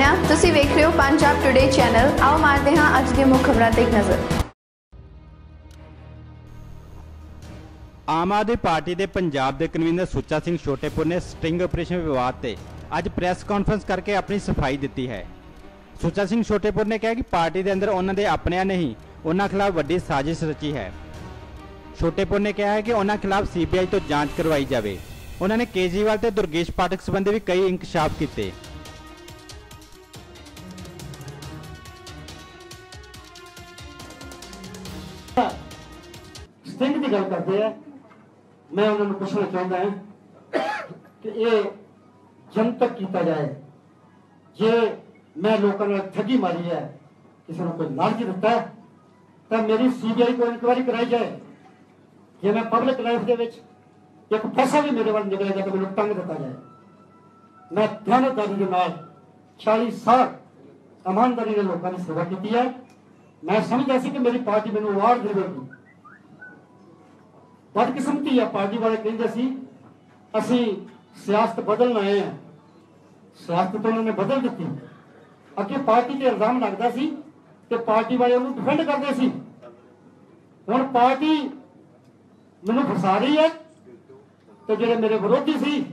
ਸਤਿ ਤੁਸੀਂ ਵੇਖ ਰਹੇ ਹੋ ਪੰਜਾਬ ਟੁਡੇ ਚੈਨਲ ਆਓ ਮਾਰਦੇ ਹਾਂ ਅੱਜ ਦੀਆਂ ਮੁੱਖ ਖਬਰਾਂ ਤੇ ਇੱਕ ਨਜ਼ਰ। ਆਮ ਆਦਮੀ ਪਾਰਟੀ ਦੇ ਪੰਜਾਬ ਦੇ ਕਨਵੀਨਰ ਸੁੱਚਾ ਸਿੰਘ ਛੋਟੇਪੁਰ ਨੇ ਸਟਿੰਗ ਆਪਰੇਸ਼ਨ ਵਿਵਾਦ ਤੇ ਅੱਜ ਪ੍ਰੈਸ ਕਾਨਫਰੰਸ ਕਰਕੇ ਆਪਣੀ ਸਫ਼ਾਈ ਦਿੱਤੀ ਹੈ। ਸੁੱਚਾ ਸਿੰਘ ਛੋਟੇਪੁਰ ਨੇ ਕਿਹਾ ਕਿ ਪਾਰਟੀ ਦੇ ਅੰਦਰ ਉਹਨਾਂ ਦੇ ਆਪਣਿਆਂ ਨਹੀਂ ਉਹਨਾਂ ਖਿਲਾਫ ਵੱਡੀ ਸਾਜ਼ਿਸ਼ ਰਚੀ ਹੈ। ਛੋਟੇਪੁਰ ਨੇ ਕਿਹਾ ਹੈ ਕਿ ਉਹਨਾਂ ਖਿਲਾਫ ਸੀਬੀਆਈ ਤੋਂ ਜਾਂਚ ਕਰਵਾਈ ਜਾਵੇ। ਉਹਨਾਂ ਨੇ ਕੇਜਰੀਵਾਲ ਤੇ ਦੁਰਗੇਸ਼ ਪਾਠਕ ਸੰਬੰਧੀ ਵੀ ਕਈ ਇੰਕਸ਼ਾਫ ਕੀਤੇ। ਸਿੰਘ ਦੀ ਗੱਲ ਕਰਦੇ ਆ, ਮੈਂ ਉਹਨਾਂ ਨੂੰ ਪੁੱਛਣਾ ਚਾਹੁੰਦਾ ਹਾਂ ਕਿ ਇਹ ਜਨਤਕ ਕੀਤਾ ਜਾਏ। ਜੇ ਮੈਂ ਲੋਕਾਂ ਨਾਲ ਠੱਗੀ ਮਾਰੀ ਹੈ, ਕਿਸੇ ਨੂੰ ਕੋਈ ਲਾਲਚ ਦਿੱਤਾ ਤਾਂ ਮੇਰੀ ਸੀਬੀਆਈ ਕੋਲ ਇਨਕੁਆਇਰੀ ਕਰਾਈ ਜਾਏ। ਜੇ ਮੈਂ ਪਬਲਿਕ ਲਾਈਫ ਦੇ ਵਿੱਚ ਇੱਕ ਪੈਸਾ ਵੀ ਮੇਰੇ ਵੱਲ ਨਿਕਲੇਗਾ ਤਾਂ ਮੈਨੂੰ ਤੰਗ ਦਿੱਤਾ ਜਾਏ। ਮੈਂ ਧਿਆਨਦਾਰੀ ਦੇ ਨਾਲ 40 ਸਾਲ ਇਮਾਨਦਾਰੀ ਨਾਲ ਲੋਕਾਂ ਦੀ ਸੇਵਾ ਕੀਤੀ ਹੈ। ਮੈਂ ਸਮਝਦਾ ਸੀ ਕਿ ਮੇਰੀ ਪਾਰਟੀ ਮੈਨੂੰ ਅਵਾਰਡ ਦੇਵੇਗੀ। ਬਦਕਿਸਮਤੀ ਆ ਪਾਰਟੀ ਵਾਲੇ ਕਹਿੰਦੇ ਸੀ, ਅਸੀਂ ਸਿਆਸਤ ਬਦਲਣ ਆਏ ਆ ਸਿਆਸਤ ਤਾਂ ਉਹਨਾਂ ਨੇ ਬਦਲ ਦਿੱਤੀ। ਅੱਗੇ ਪਾਰਟੀ ਤੇ ਇਲਜ਼ਾਮ ਲੱਗਦਾ ਸੀ ਤੇ ਪਾਰਟੀ ਵਾਲੇ ਉਹਨੂੰ ਡਿਫੈਂਡ ਕਰਦੇ ਸੀ। ਹੁਣ ਪਾਰਟੀ ਮੈਨੂੰ ਫਸਾ ਰਹੀ ਹੈ ਤੇ ਜਿਹੜੇ ਮੇਰੇ ਵਿਰੋਧੀ ਸੀ,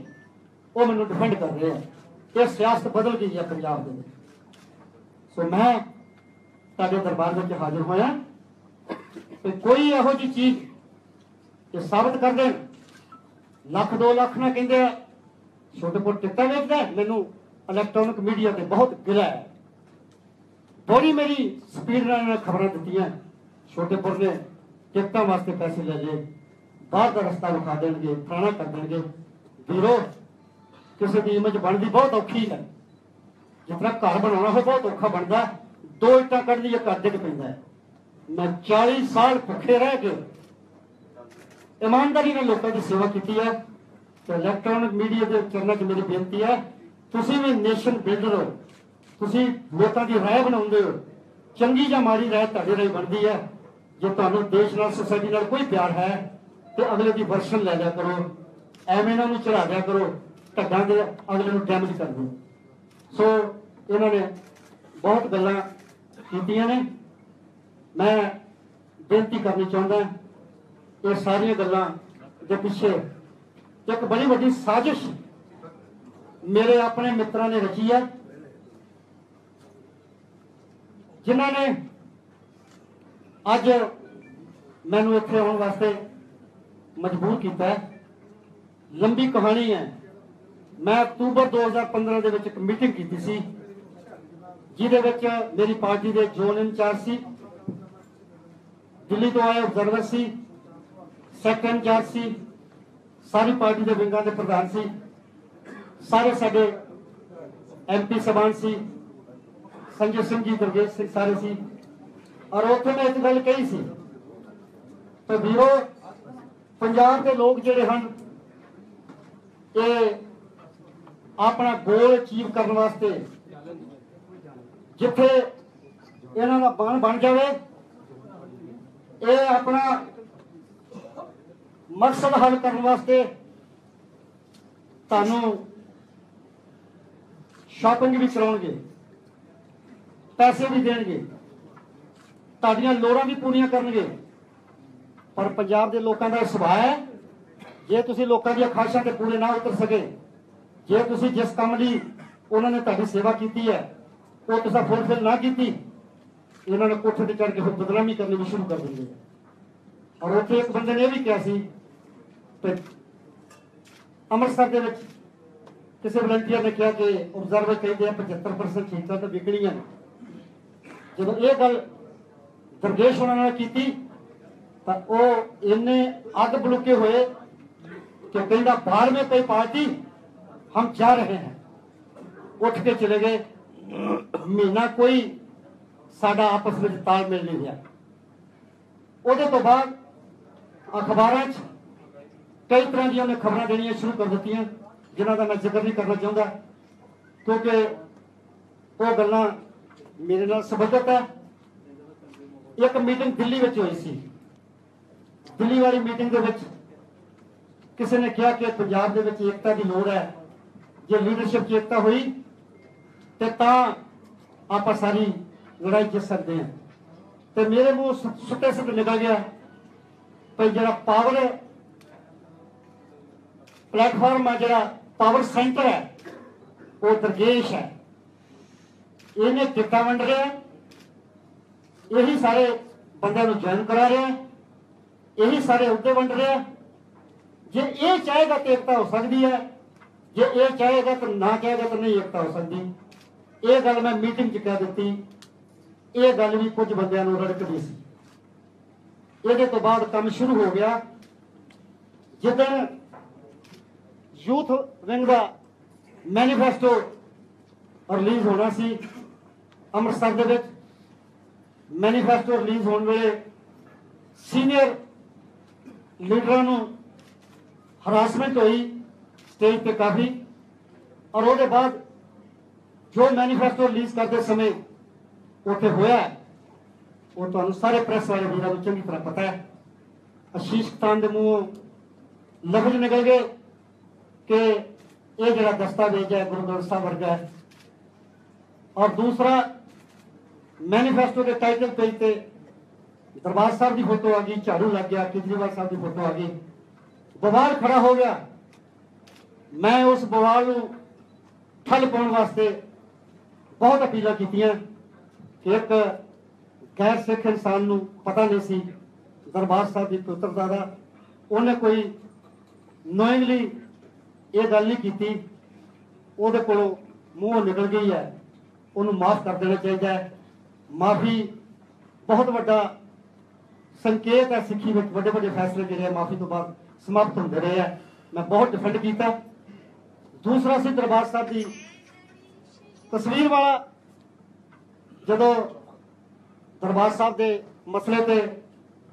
ਉਹ ਮੈਨੂੰ ਡਿਫੈਂਡ ਕਰ ਰਹੇ ਆ ਇਹ ਸਿਆਸਤ ਬਦਲ ਗਈ ਹੈ ਪੰਜਾਬ ਦੇ ਵਿੱਚ। ਸੋ ਮੈਂ ਤੁਹਾਡੇ ਦਰਬਾਰ ਵਿੱਚ ਹਾਜ਼ਰ ਹੋਇਆ ਤੇ ਕੋਈ ਇਹੋ ਜਿਹੀ ਚੀਜ਼ ਇਹ ਸਾਬਤ ਕਰ ਦੇਣ। ਲੱਖ 2 ਲੱਖ ਨਾ ਕਹਿੰਦੇ ਆ ਛੋਟੇ ਪੁੱਤ ਟਿਕਟਾਂ ਵੇਚਦਾ ਮੈਨੂੰ ਇਲੈਕਟ੍ਰੋਨਿਕ ਮੀਡੀਆ ਤੇ ਬਹੁਤ ਗਿਲਾ ਹੈ। ਬੜੀ ਮੇਰੀ ਸਪੀਡ ਨਾਲ ਇਹਨਾਂ ਨੇ ਖਬਰਾਂ ਦਿੱਤੀਆਂ ਛੋਟੇਪੁਰ ਨੇ ਟਿਕਟਾਂ ਵਾਸਤੇ ਪੈਸੇ ਲੈ ਲਏ, ਬਾਹਰ ਦਾ ਰਸਤਾ ਵਿਖਾ ਦੇਣਗੇ ਫਲਾਣਾ ਕਰ ਦੇਣਗੇ। ਵੀਰੋ, ਕਿਸੇ ਦੀ ਇਮੇਜ ਬਣਦੀ ਬਹੁਤ ਔਖੀ ਹੈ। ਜਿਤਨਾ ਘਰ ਬਣਾਉਣਾ ਹੋਵੇ, ਬਹੁਤ ਔਖਾ ਬਣਦਾ ਦੋ ਇੱਟਾਂ ਕੱਢ ਲਈਏ ਘਰ ਡਿੱਗ ਪੈਂਦਾ ਮੈਂ 40 ਸਾਲ ਭੁੱਖੇ ਰਹਿ ਕੇ ਇਮਾਨਦਾਰੀ ਨਾਲ ਲੋਕਾਂ ਦੀ ਸੇਵਾ ਕੀਤੀ ਹੈ ਤੇ ਇਲੈਕਟ੍ਰੋਨਿਕ ਮੀਡੀਆ ਦੇ ਚਰਨਾਂ 'ਚ ਮੇਰੀ ਬੇਨਤੀ ਹੈ, ਤੁਸੀਂ ਵੀ ਨੇਸ਼ਨ ਬਿਲਡਰ ਹੋ, ਤੁਸੀਂ ਲੋਕਾਂ ਦੀ ਰਾਏ ਬਣਾਉਂਦੇ ਹੋ, ਚੰਗੀ ਜਾਂ ਮਾੜੀ ਰਾਏ ਤੁਹਾਡੇ ਰਾਹੀਂ ਬਣਦੀ ਹੈ, ਜੇ ਤੁਹਾਨੂੰ ਦੇਸ਼ ਨਾਲ ਸੋਸਾਇਟੀ ਨਾਲ ਕੋਈ ਪਿਆਰ ਹੈ, ਤੇ ਅਗਲੇ ਦੀ ਵਰਸ਼ਨ ਲੈ ਲਿਆ ਕਰੋ, ਐਵੇਂ ਇਹਨਾਂ ਨੂੰ ਚੜਾ ਦਿਆ ਕਰੋ, ਢੱਡਾਂ ਦੇ ਅਗਲੇ ਨੂੰ ਡੈਮੇਜ ਕਰ ਦਿਓ। ਸੋ ਇਹਨਾਂ ਨੇ ਬਹੁਤ ਗੱਲਾਂ ਕੀਤੀਆਂ ਨੇ। ਮੈਂ ਬੇਨਤੀ ਕਰਨੀ ਚਾਹੁੰਦਾ ਇਹ ਸਾਰੀਆਂ ਗੱਲਾਂ ਦੇ ਪਿੱਛੇ ਇੱਕ ਬੜੀ ਵੱਡੀ ਸਾਜ਼ਿਸ਼ ਮੇਰੇ ਆਪਣੇ ਮਿੱਤਰਾਂ ਨੇ ਰਚੀ ਹੈ। ਜਿਨ੍ਹਾਂ ਨੇ ਅੱਜ ਮੈਨੂੰ ਇੱਥੇ ਆਉਣ ਵਾਸਤੇ ਮਜਬੂਰ ਕੀਤਾ ਲੰਬੀ ਕਹਾਣੀ ਹੈ। ਮੈਂ ਅਕਤੂਬਰ 2015 ਦੇ ਵਿੱਚ ਇੱਕ ਮੀਟਿੰਗ ਕੀਤੀ ਸੀ, ਜਿਹਦੇ ਵਿੱਚ ਮੇਰੀ ਪਾਰਟੀ ਦੇ ਜ਼ੋਨ ਇੰਚਾਰਜ ਸੀ, ਦਿੱਲੀ ਤੋਂ ਆਏ ਅਬਜ਼ਰਵਰ ਸੀ ਸੈਕਟਰ ਇੰਚਾਰਜ ਸੀ, ਸਾਰੀ ਪਾਰਟੀ ਦੇ ਵਿੰਗਾਂ ਦੇ ਪ੍ਰਧਾਨ ਸੀ, ਸਾਰੇ ਸਾਡੇ ਐਮਪੀ ਸਭਾਨ ਸੀ, ਸੰਜੇ ਸਿੰਘ ਜੀ ਦੁਰਗੇਸ਼ ਸਿੰਘ ਸਾਰੇ ਸੀ। ਔਰ ਉੱਥੇ ਮੈਂ ਇੱਕ ਗੱਲ ਕਹੀ ਸੀ ਤੇ ਵੀਰੋ, ਪੰਜਾਬ ਦੇ ਲੋਕ ਜਿਹੜੇ ਹਨ, ਇਹ ਆਪਣਾ ਗੋਲ ਅਚੀਵ ਕਰਨ ਵਾਸਤੇ ਜਿੱਥੇ ਇਹਨਾਂ ਦਾ ਬਣ ਬਣ ਜਾਵੇ, ਇਹ ਆਪਣਾ ਮਕਸਦ ਹੱਲ ਕਰਨ ਵਾਸਤੇ ਤੁਹਾਨੂੰ ਸ਼ਾਪਿੰਗ ਵੀ ਕਰਾਉਣਗੇ, ਪੈਸੇ ਵੀ ਦੇਣਗੇ, ਤੁਹਾਡੀਆਂ ਲੋੜਾਂ ਵੀ ਪੂਰੀਆਂ ਕਰਨਗੇ। ਪਰ ਪੰਜਾਬ ਦੇ ਲੋਕਾਂ ਦਾ ਸੁਭਾਅ ਹੈ, ਜੇ ਤੁਸੀਂ ਲੋਕਾਂ ਦੀਆਂ ਖਾਸ਼ਾਂ ਤੇ ਪੂਰੇ ਨਾ ਉਤਰ ਸਕੇ, ਜੇ ਤੁਸੀਂ ਜਿਸ ਕੰਮ ਲਈ ਉਹਨਾਂ ਨੇ ਤੁਹਾਡੀ ਸੇਵਾ ਕੀਤੀ ਹੈ, ਉਹ ਤੁਸੀਂ ਫੁੱਲਫਿਲ ਨਾ ਕੀਤੀ, ਇਹਨਾਂ ਨੇ ਕੋਠੇ ਤੇ ਚੜ ਕੇ ਫਿਰ ਬਦਨਾਮੀ ਕਰਨੀ ਵੀ ਸ਼ੁਰੂ ਕਰ ਦਿੰਦੇ ਆ ਔਰ ਉੱਥੇ ਇੱਕ ਬੰਦੇ ਨੇ ਇਹ ਵੀ ਕਿਹਾ ਸੀ ਅੰਮ੍ਰਿਤਸਰ ਦੇ ਵਿੱਚ ਕਿਸੇ ਵਲੰਟੀਅਰ ਨੇ ਕਿਹਾ ਕਿ ਆਬਜ਼ਰਵਰ ਕਹਿੰਦੇ ਆ 75% ਸੀਟਾਂ ਤਾਂ ਵਿਕਣੀਆਂ ਨੇ। ਜਦੋਂ ਇਹ ਗੱਲ ਦਰਗੇਸ਼ ਉਹਨਾਂ ਨਾਲ ਕੀਤੀ, ਤਾਂ ਉਹ ਇੰਨੇ ਅੱਗ ਬਲੁਕੇ ਹੋਏ ਕਿ ਕਹਿੰਦਾ 12ਵੇਂ ਕੋਈ ਪਾਰਟੀ, ਹਮ ਜਾ ਰਹੇ ਹਾਂ। ਉੱਠ ਕੇ ਚਲੇ ਗਏ। ਮਹੀਨਾ ਕੋਈ ਸਾਡਾ ਆਪਸ ਵਿੱਚ ਤਾਲਮੇਲ ਨਹੀਂ ਹੋਇਆ। ਉਹਦੇ ਤੋਂ ਬਾਅਦ ਅਖਬਾਰਾਂ 'ਚ ਕਈ ਤਰ੍ਹਾਂ ਦੀਆਂ ਉਹਨੇ ਖਬਰਾਂ ਦੇਣੀਆਂ ਸ਼ੁਰੂ ਕਰ ਦਿੱਤੀਆਂ, ਜਿਨ੍ਹਾਂ ਦਾ ਮੈਂ ਜ਼ਿਕਰ ਨਹੀਂ ਕਰਨਾ ਚਾਹੁੰਦਾ, ਕਿਉਂਕਿ ਉਹ ਗੱਲਾਂ ਮੇਰੇ ਨਾਲ ਸੰਬੰਧਿਤ ਹੈ। ਇੱਕ ਮੀਟਿੰਗ ਦਿੱਲੀ ਵਿੱਚ ਹੋਈ ਸੀ। ਦਿੱਲੀ ਵਾਲੀ ਮੀਟਿੰਗ ਦੇ ਵਿੱਚ ਕਿਸੇ ਨੇ ਕਿਹਾ ਕਿ ਪੰਜਾਬ ਦੇ ਵਿੱਚ ਏਕਤਾ ਦੀ ਲੋੜ ਹੈ। ਜੇ ਲੀਡਰਸ਼ਿਪ 'ਚ ਏਕਤਾ ਹੋਈ, ਤੇ ਤਾਂ ਆਪਾਂ ਸਾਰੀ ਲੜਾਈ ਜਿੱਤ ਸਕਦੇ ਹਾਂ। ਤੇ ਮੇਰੇ ਮੂੰਹ ਸੁ- ਸੁੱਟੇ ਸੁੱਟੇ ਨਿਕਲ ਗਿਆ, ਭਈ ਜਿਹੜਾ ਪਾਵਰ ਪਲੇਟਫਾਰਮ ਆ ਜਿਹੜਾ ਪਾਵਰ ਸੈਂਟਰ ਹੈ, ਉਹ ਦਰਗੇਸ਼ ਹੈ। ਇਹਨੇ ਟਿਕਟਾਂ ਵੰਡ ਰਿਹਾ ਇਹੀ ਸਾਰੇ ਬੰਦਿਆਂ ਨੂੰ ਜੁਆਇਨ ਕਰਾ ਰਿਹਾ ਇਹੀ ਸਾਰੇ ਅਹੁਦੇ ਵੰਡ ਰਿਹਾ ਜੇ ਇਹ ਚਾਹੇਗਾ ਤਾਂ ਏਕਤਾ ਹੋ ਸਕਦੀ ਹੈ। ਜੇ ਇਹ ਚਾਹੇਗਾ ਤਾਂ ਨਾ ਚਾਹੇਗਾ ਤਾਂ ਨਹੀਂ ਏਕਤਾ ਹੋ ਸਕਦੀ। ਇਹ ਗੱਲ ਮੈਂ ਮੀਟਿੰਗ 'ਚ ਕਹਿ ਦਿੱਤੀ। ਇਹ ਗੱਲ ਵੀ ਕੁਝ ਬੰਦਿਆਂ ਨੂੰ ਰੜਕਦੀ ਸੀ। ਇਹਦੇ ਤੋਂ ਬਾਅਦ ਕੰਮ ਸ਼ੁਰੂ ਹੋ ਗਿਆ। ਜਿੱਦਣ ਯੂਥ ਵਿੰਗ ਦਾ ਮੈਨੀਫੈਸਟੋ ਰਿਲੀਜ਼ ਹੋਣਾ ਸੀ ਅੰਮ੍ਰਿਤਸਰ ਦੇ ਵਿੱਚ। ਮੈਨੀਫੈਸਟੋ ਰਿਲੀਜ਼ ਹੋਣ ਵੇਲੇ ਸੀਨੀਅਰ ਲੀਡਰਾਂ ਨੂੰ ਹਰਾਸਮੈਂਟ ਹੋਈ ਸਟੇਜ ਤੇ ਕਾਫੀ। ਔਰ ਉਹਦੇ ਬਾਅਦ ਜੋ ਮੈਨੀਫੈਸਟੋ ਰਿਲੀਜ਼ ਕਰਦੇ ਸਮੇਂ ਉੱਥੇ ਹੋਇਆ ਉਹ ਤੁਹਾਨੂੰ ਸਾਰੇ ਪ੍ਰੈਸ ਵਾਲੇ ਵੀਰਾਂ ਨੂੰ ਚੰਗੀ ਤਰ੍ਹਾਂ ਪਤਾ ਹੈ। ਅਸ਼ੀਸ਼ ਖਾਨ ਦੇ ਮੂੰਹੋਂ ਲਫ਼ਜ਼ ਨਿਕਲ ਗਏ। ਕਿ ਇਹ ਜਿਹੜਾ ਦਸਤਾਵੇਜ਼ ਹੈ ਗੁਰੂ ਗ੍ਰੰਥ ਸਾਹਿਬ ਵਰਗਾ ਹੈ। ਔਰ ਦੂਸਰਾ ਮੈਨੀਫੈਸਟੋ ਦੇ ਟਾਈਟਲ ਪੇਜ ਤੇ ਦਰਬਾਰ ਸਾਹਿਬ ਦੀ ਫੋਟੋ ਆ ਗਈ, ਝਾੜੂ ਲੱਗ ਗਿਆ, ਕੇਜਰੀਵਾਲ ਸਾਹਿਬ ਦੀ ਫੋਟੋ ਆ ਗਈ। ਬਵਾਲ ਖੜਾ ਹੋ ਗਿਆ। ਮੈਂ ਉਸ ਬਵਾਲ ਨੂੰ ਠੱਲ ਪਾਉਣ ਵਾਸਤੇ ਬਹੁਤ ਅਪੀਲਾਂ ਕੀਤੀਆਂ। ਇੱਕ ਗੈਰ ਸਿੱਖ ਇਨਸਾਨ ਨੂੰ ਪਤਾ ਨਹੀਂ ਸੀ ਦਰਬਾਰ ਸਾਹਿਬ ਦੀ ਪਵਿੱਤਰਤਾ ਦਾ। ਉਹਨੇ ਕੋਈ ਨੋਇੰਗਲੀ ਇਹ ਗੱਲ ਨਹੀਂ ਕੀਤੀ। ਉਹਦੇ ਕੋਲੋਂ ਮੂੰਹੋਂ ਨਿਕਲ ਗਈ ਹੈ। ਉਹਨੂੰ ਮਾਫ ਕਰ ਦੇਣਾ ਚਾਹੀਦਾ ਹੈ। ਮਾਫੀ ਬਹੁਤ ਵੱਡਾ ਸੰਕੇਤ ਹੈ ਸਿੱਖੀ ਵਿੱਚ। ਵੱਡੇ ਵੱਡੇ ਫੈਸਲੇ ਜਿਹੜੇ ਆ ਮਾਫੀ ਤੋਂ ਬਾਅਦ ਸਮਾਪਤ ਹੁੰਦੇ ਰਹੇ ਆ। ਮੈਂ ਬਹੁਤ ਡਿਫੈਂਡ ਕੀਤਾ। ਦੂਸਰਾ ਸੀ ਦਰਬਾਰ ਸਾਹਿਬ ਦੀ ਤਸਵੀਰ ਵਾਲਾ। ਜਦੋਂ ਦਰਬਾਰ ਸਾਹਿਬ ਦੇ ਮਸਲੇ ਤੇ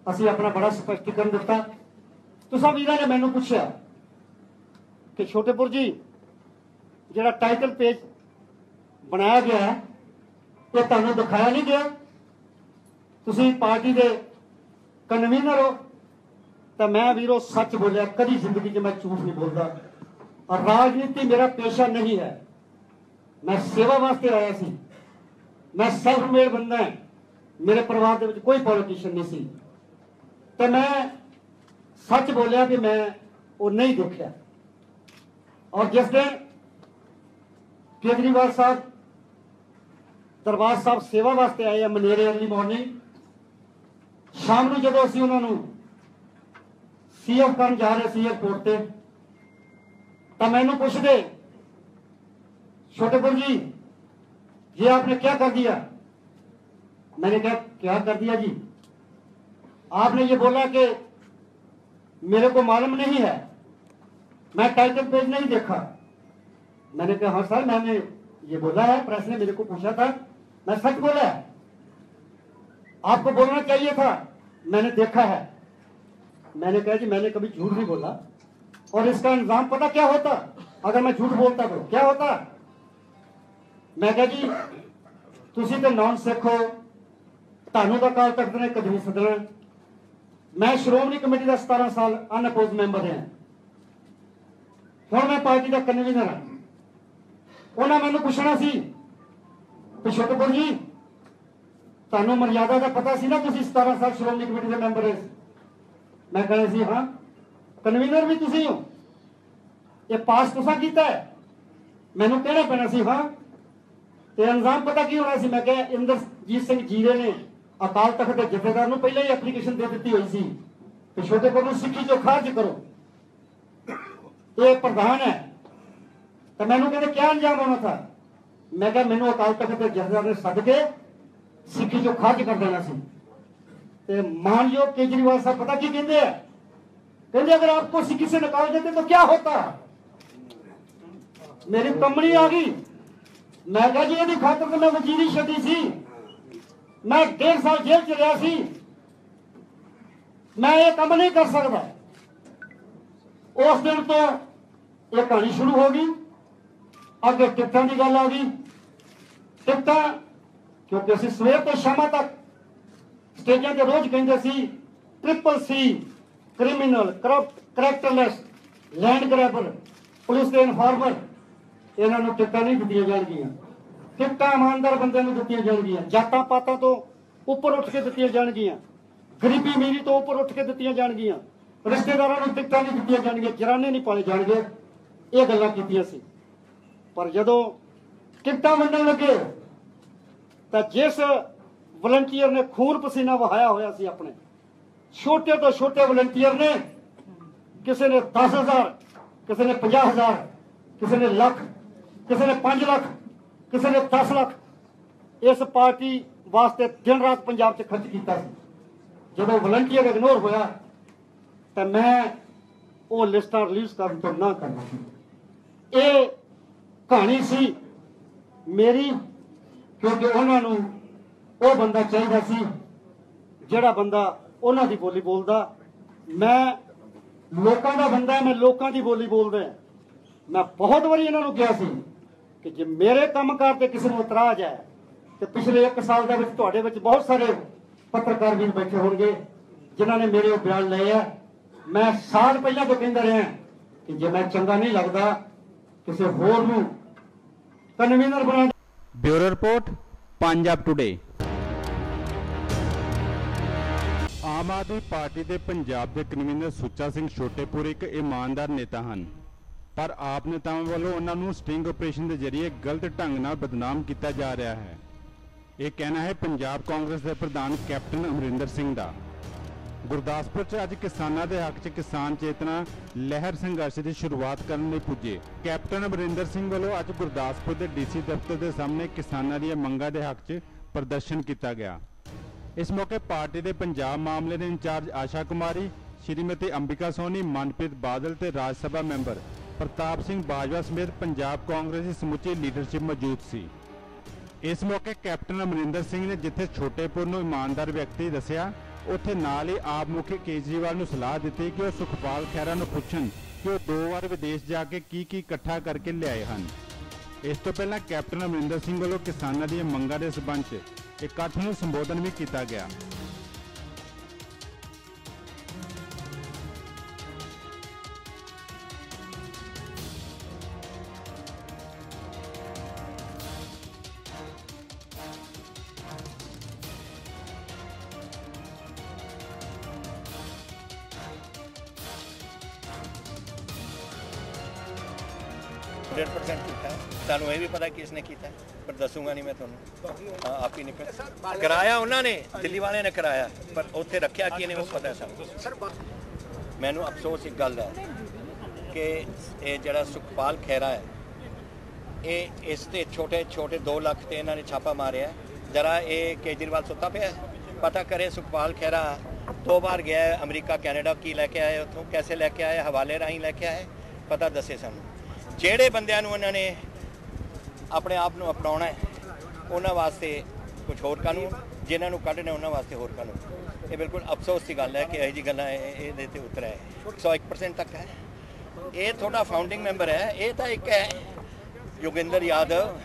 ਅਸੀਂ ਆਪਣਾ ਬੜਾ ਸਪਸ਼ਟੀਕਰਨ ਦਿੱਤਾ। ਤੁਸੀਂ ਵੀਰਾਂ ਨੇ ਮੈਨੂੰ ਪੁੱਛਿਆ ਕਿ ਛੋਟੇਪੁਰ ਜੀ, ਜਿਹੜਾ ਟਾਈਟਲ ਪੇਜ ਬਣਾਇਆ ਗਿਆ ਹੈ, ਇਹ ਤੁਹਾਨੂੰ ਦਿਖਾਇਆ ਨਹੀਂ ਗਿਆ। ਤੁਸੀਂ ਪਾਰਟੀ ਦੇ ਕਨਵੀਨਰ ਹੋ, ਤਾਂ ਮੈਂ ਵੀਰੋ ਸੱਚ ਬੋਲਿਆ, ਕਦੀ ਜ਼ਿੰਦਗੀ 'ਚ ਮੈਂ ਝੂਠ ਨਹੀਂ ਬੋਲਦਾ। ਔਰ ਰਾਜਨੀਤੀ ਮੇਰਾ ਪੇਸ਼ਾ ਨਹੀਂ ਹੈ। ਮੈਂ ਸੇਵਾ ਵਾਸਤੇ ਆਇਆ ਸੀ। ਮੈਂ ਸੈਲਫ ਮੇਡ ਬੰਦਾ ਹਾਂ। ਮੇਰੇ ਪਰਿਵਾਰ ਦੇ ਵਿੱਚ ਕੋਈ ਪੋਲੀਟੀਸ਼ੀਅਨ ਨਹੀਂ ਸੀ। ਤੇ ਮੈਂ ਸੱਚ ਬੋਲਿਆ ਕਿ ਮੈਂ ਉਹ ਨਹੀਂ ਦੁਖਿਆ। और जिस दिन ਕੇਜਰੀਵਾਲ ਸਾਹਿਬ ਦਰਬਾਰ ਸਾਹਿਬ ਸੇਵਾ ਵਾਸਤੇ ਆਏ ਆ ਮਨੇਰੇ ਅਰਲੀ ਮਾਰਨਿੰਗ ਸ਼ਾਮ ਨੂੰ ਜਦੋਂ ਅਸੀਂ ਉਹਨਾਂ ਨੂੰ ਸੀਐਫ ਕਰਨ ਜਾ ਰਹੇ ਸੀ ਏਅਰਪੋਰਟ ਤੇ ਤਾਂ ਮੈਨੂੰ ਪੁੱਛਦੇ ਛੋਟੇਪੁਰ ਜੀ ये आपने क्या कर दिया? मैंने कहा, क्या कर दिया जी? आपने ये बोला कि मेरे को मालूम नहीं है मैं टाइटल पेज नहीं देखा मैंने कहा हाँ सर मैंने ये बोला है प्रेस ने मेरे को पूछा था मैं सच बोला है आपको बोलना चाहिए था मैंने देखा है मैंने कहा जी मैंने कभी झूठ नहीं बोला और इसका इंतजाम पता क्या होता अगर मैं झूठ बोलता तो क्या होता ਮੈਂ ਕਿਹਾ ਜੀ ਤੁਸੀਂ ਤੇ ਨੌਨ ਸਿੱਖ ਹੋ ਤੁਹਾਨੂੰ ਤਾਂ ਕਾਲ ਤਖਤ ਨੇ ਕਦੇ ਨਹੀਂ ਸੱਦਣਾ ਮੈਂ ਸ਼੍ਰੋਮਣੀ ਕਮੇਟੀ ਦਾ 17 ਸਾਲ ਅਨਅਪੋਜ਼ ਮੈਂਬਰ ਹਾਂ ਹੁਣ ਮੈਂ ਪਾਰਟੀ ਦਾ ਕਨਵੀਨਰ ਹਾਂ। ਉਹਨਾਂ ਮੈਨੂੰ ਪੁੱਛਣਾ ਸੀ ਪਿਛੋਤਪੁਰ ਜੀ, ਤੁਹਾਨੂੰ ਮਰਿਆਦਾ ਦਾ ਪਤਾ ਸੀ ਨਾ ਤੁਸੀਂ 17 ਸਾਲ ਸ਼੍ਰੋਮਣੀ ਕਮੇਟੀ ਦੇ ਮੈਂਬਰ ਹੋ ਮੈਂ ਕਹਿੰਦਾ ਸੀ, ਹਾਂ, ਕਨਵੀਨਰ ਵੀ ਤੁਸੀਂ ਹੋ। ਇਹ ਪਾਸ ਤੁਸੀਂ ਕੀਤਾ ਹੈ। ਮੈਨੂੰ ਕਹਿਣਾ ਪੈਣਾ ਸੀ, ਹਾਂ, ਤੇ ਇਲਜ਼ਾਮ ਪਤਾ ਕੀ ਹੋਣਾ ਸੀ? ਮੈਂ ਕਿਹਾ, ਇੰਦਰਜੀਤ ਸਿੰਘ ਜੀਰੇ ਨੇ ਅਕਾਲ ਤਖਤ ਦੇ ਜਥੇਦਾਰ ਨੂੰ ਪਹਿਲਾਂ ਹੀ ਐਪਲੀਕੇਸ਼ਨ ਦੇ ਦਿੱਤੀ ਹੋਈ ਸੀ। ਕਿ ਛੋਟੇਪੁਰ ਨੂੰ ਸਿੱਖੀ ਚੋਂ ਖਾਰਜ ਕਰੋ। ਇਹ ਪ੍ਰਧਾਨ ਹੈ। ਤਾਂ ਮੈਨੂੰ ਕਹਿੰਦੇ, ਕਿਆ ਅੰਜਾਮ ਹੋਣਾ ਥਾ? ਮੈਂ ਕਿਹਾ, ਮੈਨੂੰ ਅਕਾਲ ਤਖਤ ਦੇ ਜਥੇਦਾਰ ਨੇ ਸੱਦ ਕੇ ਸਿੱਖੀ ਚੋਂ ਖਾਰਜ ਕਰ ਦੇਣਾ ਸੀ। ਤੇ ਮਾਨਯੋਗ ਕੇਜਰੀਵਾਲ ਸਾਹਿਬ, ਪਤਾ ਕੀ ਕਹਿੰਦੇ ਆ? ਕਹਿੰਦੇ, ਅਗਰ ਆਪਕੋ ਸਿੱਖੀ ਸੇ ਨਿਕਾਲ ਦੇਤੇ ਤਾਂ ਕੀ ਹੋਤਾ? ਮੇਰੀ ਕੰਮਣੀ ਆ ਗਈ। ਮੈਂ ਕਿਹਾ ਜੀ, ਇਹਦੀ ਖਾਤਰ ਤਾਂ ਮੈਂ ਵਜ਼ੀਰੀ ਛੱਡੀ ਸੀ। ਮੈਂ ਡੇਢ ਸਾਲ ਜੇਲ੍ਹ ਚ ਰਿਹਾ ਸੀ। ਮੈਂ ਇਹ ਕੰਮ ਨਹੀਂ ਕਰ ਸਕਦਾ। ਉਸ ਦਿਨ ਤੋਂ ਇਹ ਕਹਾਣੀ ਸ਼ੁਰੂ ਹੋ ਗਈ। ਅੱਗੇ ਟਿਕਟਾਂ ਦੀ ਗੱਲ ਆ ਗਈ। ਟਿਕਟਾਂ ਕਿਉਂਕਿ ਅਸੀਂ ਸਵੇਰ ਤੋਂ ਸ਼ਾਮ ਤੱਕ ਸਟੇਜਾਂ ਤੇ ਰੋਜ਼ ਕਹਿੰਦੇ ਸੀ triple C criminal corrupt characterless land grabber police ਦੇ ਇਨਫਾਰਮਰ ਇਹਨਾਂ ਨੂੰ ਟਿਕਟਾਂ ਨਹੀਂ ਦਿੱਤੀਆਂ ਜਾਣਗੀਆਂ। ਟਿਕਟਾਂ ਇਮਾਨਦਾਰ ਬੰਦਿਆਂ ਨੂੰ ਦਿੱਤੀਆਂ ਜਾਣਗੀਆਂ। ਜਾਤਾਂ ਪਾਤਾਂ ਤੋਂ ਉੱਪਰ ਉੱਠ ਕੇ ਦਿੱਤੀਆਂ ਜਾਣਗੀਆਂ। ਗਰੀਬੀ ਅਮੀਰੀ ਤੋਂ ਉੱਪਰ ਉੱਠ ਕੇ ਦਿੱਤੀਆਂ ਜਾਣਗੀਆਂ। ਰਿਸ਼ਤੇਦਾਰਾਂ ਨੂੰ ਟਿਕਟਾਂ ਨਹੀਂ ਦਿੱਤੀਆਂ ਜਾਣਗੀਆਂ। ਜਰਾਨੇ ਨਹੀਂ ਪਾਲੇ ਜਾਣਗੇ। ਇਹ ਗੱਲਾਂ ਕੀਤੀਆਂ ਸੀ। ਪਰ ਜਦੋਂ ਟਿਕਟਾਂ ਵੰਡਣ ਲੱਗੇ, ਤਾਂ ਜਿਸ ਵਲੰਟੀਅਰ ਨੇ ਖੂਨ ਪਸੀਨਾ ਵਹਾਇਆ ਹੋਇਆ ਸੀ ਆਪਣੇ, ਛੋਟੇ ਤੋਂ ਛੋਟੇ ਵਲੰਟੀਅਰ ਨੇ ਕਿਸੇ ਨੇ 10000 ਕਿਸੇ ਨੇ 50000 ਕਿਸੇ ਨੇ ਲੱਖ, ਕਿਸੇ ਨੇ 5 ਲੱਖ, ਕਿਸੇ ਨੇ 10 ਲੱਖ, ਇਸ ਪਾਰਟੀ ਵਾਸਤੇ ਦਿਨ ਰਾਤ ਪੰਜਾਬ 'ਚ ਖਰਚ ਕੀਤਾ ਸੀ। ਜਦੋਂ ਵਲੰਟੀਅਰ ਇਗਨੋਰ ਹੋਇਆ, ਤਾਂ ਮੈਂ ਉਹ ਲਿਸਟਾਂ ਰਿਲੀਜ਼ ਕਰਨ ਤੋਂ ਨਾ ਕਰਨਾ ਇਹ ਕਹਾਣੀ ਸੀ, ਮੇਰੀ, ਕਿਉਂਕਿ ਉਹਨਾਂ ਨੂੰ ਉਹ ਬੰਦਾ ਚਾਹੀਦਾ ਸੀ, ਜਿਹੜਾ ਬੰਦਾ ਉਹਨਾਂ ਦੀ ਬੋਲੀ ਬੋਲਦਾ। ਮੈਂ ਲੋਕਾਂ ਦਾ ਬੰਦਾ, ਮੈਂ ਲੋਕਾਂ ਦੀ ਬੋਲੀ ਬੋਲਦਾ। ਮੈਂ ਬਹੁਤ ਵਾਰੀ ਇਹਨਾਂ ਨੂੰ ਕਿਹਾ ਸੀ ਕਿ ਜੇ ਮੇਰੇ ਕੰਮਕਾਰ ਤੇ ਕਿਸੇ ਨੂੰ ਇਤਰਾਜ਼ ਹੈ, ਤੇ ਪਿਛਲੇ 1 ਸਾਲ ਦੇ ਵਿੱਚ ਤੁਹਾਡੇ ਵਿੱਚ ਬਹੁਤ ਸਾਰੇ ਪੱਤਰਕਾਰ ਵੀ ਬੈਠੇ ਹੋਣਗੇ, ਜਿਨ੍ਹਾਂ ਨੇ ਮੇਰੇ ਉਹ ਬਿਆਨ ਲਏ ਆ। ਮੈਂ ਸਾਲ ਪਹਿਲਾਂ ਤੋਂ ਕਹਿੰਦਾ ਰਿਹਾ ਕਿ ਜੇ ਮੈਂ ਚੰਗਾ ਨਹੀਂ ਲੱਗਦਾ ਕਿਸੇ ਹੋਰ ਨੂੰ ਕਨਵੀਨਰ ਬਣਾ bureau report, Punjab Today Aam Aadmi Party ਦੇ ਪੰਜਾਬ ਦੇ ਕਨਵੀਨਰ ਸੁੱਚਾ ਸਿੰਘ ਛੋਟੇਪੁਰ ਇੱਕ ਇਮਾਨਦਾਰ ਨੇਤਾ ਹਨ। ਪਰ ਆਪ ਨੇਤਾਵਾਂ ਵੱਲੋਂ ਉਹਨਾਂ ਨੂੰ ਸਟਿੰਗ ਆਪਰੇਸ਼ਨ ਦੇ ਜ਼ਰੀਏ ਗਲਤ ਢੰਗ ਨਾਲ ਬਦਨਾਮ ਕੀਤਾ ਜਾ ਰਿਹਾ ਹੈ। ਇਹ ਕਹਿਣਾ ਹੈ ਪੰਜਾਬ ਕਾਂਗਰਸ ਦੇ ਪ੍ਰਧਾਨ ਕੈਪਟਨ ਅਮਰਿੰਦਰ ਸਿੰਘ ਦਾ। ਗੁਰਦਾਸਪੁਰ 'ਚ ਅੱਜ ਕਿਸਾਨਾਂ ਦੇ ਹੱਕ 'ਚ ਕਿਸਾਨ ਚੇਤਨਾ ਲਹਿਰ ਸੰਘਰਸ਼ ਦੀ ਸ਼ੁਰੂਆਤ ਕਰਨ ਲਈ ਪੁੱਜੇ। ਕੈਪਟਨ ਅਮਰਿੰਦਰ ਸਿੰਘ ਵੱਲੋਂ ਅੱਜ ਗੁਰਦਾਸਪੁਰ ਦੇ ਡੀਸੀ ਦਫ਼ਤਰ ਦੇ ਸਾਹਮਣੇ ਕਿਸਾਨਾਂ ਦੀਆਂ ਮੰਗਾਂ ਦੇ ਹੱਕ 'ਚ ਪ੍ਰਦਰਸ਼ਨ ਕੀਤਾ ਗਿਆ। ਇਸ ਮੌਕੇ ਪਾਰਟੀ ਦੇ ਪੰਜਾਬ ਮਾਮਲੇ ਦੇ ਇੰਚਾਰਜ ਆਸ਼ਾ ਕੁਮਾਰੀ, ਸ਼੍ਰੀਮਤੀ ਅੰਬਿਕਾ ਸੋਨੀ, ਮਨਪ੍ਰੀਤ ਬਾਦਲ ਤੇ ਰਾਜ ਸਭਾ ਮੈਂਬਰ ਪ੍ਰਤਾਪ ਸਿੰਘ ਬਾਜਵਾ ਸਮੇਤ ਪੰਜਾਬ ਕਾਂਗਰਸ ਦੀ ਸਮੁੱਚੀ ਲੀਡਰਸ਼ਿਪ ਮੌਜੂਦ ਸੀ। ਇਸ ਮੌਕੇ ਕੈਪਟਨ ਅਮਰਿੰਦਰ ਸਿੰਘ ਨੇ ਜਿੱਥੇ ਛੋਟੇਪੁਰ ਨੂੰ ਇਮਾਨਦਾਰ ਵਿਅਕਤੀ ਦੱਸਿਆ ਉੱਥੇ ਨਾਲ ਹੀ ਆਪ ਮੁਖੀ ਕੇਜਰੀਵਾਲ ਨੂੰ ਸਲਾਹ ਦਿੱਤੀ ਕਿ ਉਹ ਸੁਖਪਾਲ ਖਹਿਰਾ ਨੂੰ ਪੁੱਛਣ ਕਿ ਉਹ ਦੋ ਵਾਰ ਵਿਦੇਸ਼ ਜਾ ਕੇ ਕੀ ਕੀ ਇਕੱਠਾ ਕਰਕੇ ਲਿਆਏ ਹਨ। ਇਸ ਤੋਂ ਪਹਿਲਾਂ ਕੈਪਟਨ ਅਮਰਿੰਦਰ ਸਿੰਘ ਵੱਲੋਂ ਕਿਸਾਨਾਂ ਦੀਆਂ ਮੰਗਾਂ ਦੇ ਸਬੰਧ 'ਚ ਇਕੱਠ ਨੂੰ ਸੰਬੋਧਨ ਵੀ ਕੀਤਾ ਗਿਆ। ਪਤਾ ਕਿਸ ਨੇ ਕੀਤਾ? ਪਰ ਦੱਸੂਗਾ ਨਹੀਂ ਮੈਂ ਤੁਹਾਨੂੰ। ਹਾਂ, ਆਪ ਹੀ ਨਿਕਲ। ਕਰਾਇਆ ਉਹਨਾਂ ਨੇ, ਦਿੱਲੀ ਵਾਲਿਆਂ ਨੇ ਕਰਾਇਆ, ਪਰ ਉੱਥੇ ਰੱਖਿਆ ਕੀ ਨੇ, ਉਹ ਪਤਾ ਹੈ ਮੈਨੂੰ ਅਫਸੋਸ ਇੱਕ ਗੱਲ ਦਾ ਹੈ ਕਿ ਇਹ ਜਿਹੜਾ ਸੁਖਪਾਲ ਖਹਿਰਾ ਹੈ, ਇਹ ਇਸ ਤੇ ਛੋਟੇ ਛੋਟੇ 2 ਲੱਖ ਤੇ ਇਹਨਾਂ ਨੇ ਛਾਪਾ ਮਾਰਿਆ। ਜਰਾ ਇਹ ਕੇਜਰੀਵਾਲ ਸੁੱਤਾ ਪਿਆ ਪਤਾ ਕਰੇ ਸੁਖਪਾਲ ਖਹਿਰਾ ਦੋ ਵਾਰ ਗਿਆ ਅਮਰੀਕਾ, ਕੈਨੇਡਾ, ਕੀ ਲੈ ਕੇ ਆਏ ਉੱਥੋਂ, ਕੈਸੇ ਲੈ ਕੇ ਆਏ ਹਵਾਲੇ ਰਾਹੀਂ ਲੈ ਕੇ ਆਏ ਪਤਾ ਦੱਸੇ ਸਾਨੂੰ। ਜਿਹੜੇ ਬੰਦਿਆਂ ਨੂੰ ਉਹਨਾਂ ਨੇ ਆਪਣੇ ਆਪ ਨੂੰ ਅਪਣਾਉਣਾ ਹੈ, ਉਹਨਾਂ ਵਾਸਤੇ ਕੁਝ ਹੋਰ ਕਾਨੂੰਨ, ਜਿਨ੍ਹਾਂ ਨੂੰ ਕੱਢਣਾ ਉਹਨਾਂ ਵਾਸਤੇ ਹੋਰ ਕਾਨੂੰਨ। ਇਹ ਬਿਲਕੁਲ ਅਫਸੋਸ ਦੀ ਗੱਲ ਹੈ ਕਿ ਇਹੋ ਜੀ ਗੱਲਾਂ ਇਹਦੇ ਤੇ ਉਤਰਿਆ ਹੈ। 101% ਤੱਕ ਹੈ। ਇਹ ਤੁਹਾਡਾ ਫਾਊਂਡਿੰਗ ਮੈਂਬਰ ਹੈ। ਇਹ ਤਾਂ ਇੱਕ ਹੈ ਯੋਗਿੰਦਰ ਯਾਦਵ